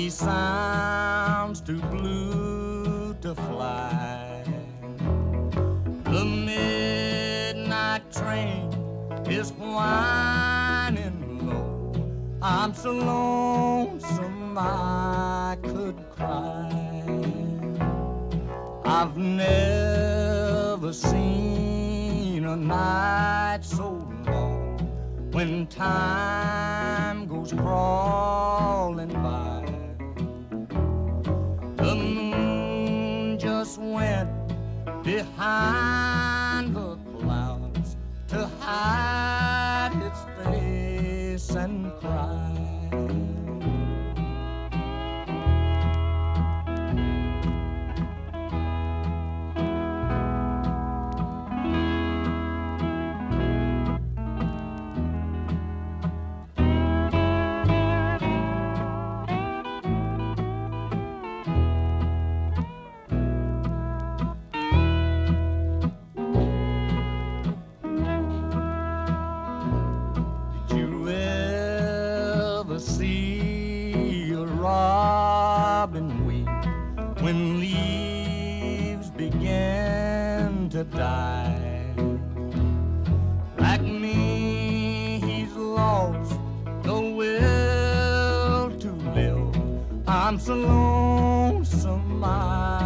He sounds too blue to fly. The midnight train is whining low. I'm so lonesome I could cry. I've never seen a night so long when time goes crawling by. Behind the clouds to hide its face and cry. A robin weep when leaves begin to die? Like me, he's lost the will to live. I'm so lonesome I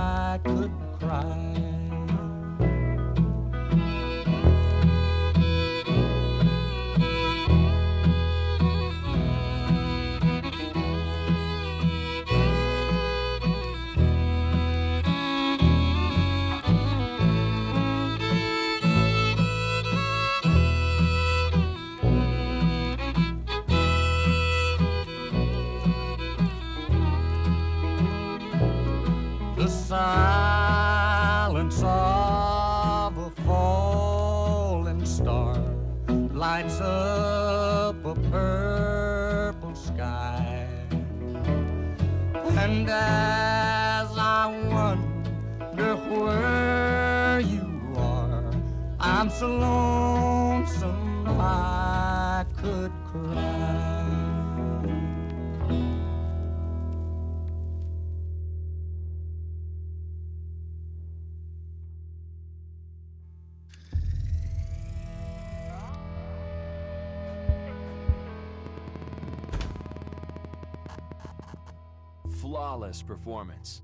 The silence of a falling star lights up a purple sky. And as I wonder where you are, I'm so lonesome Flawless performance.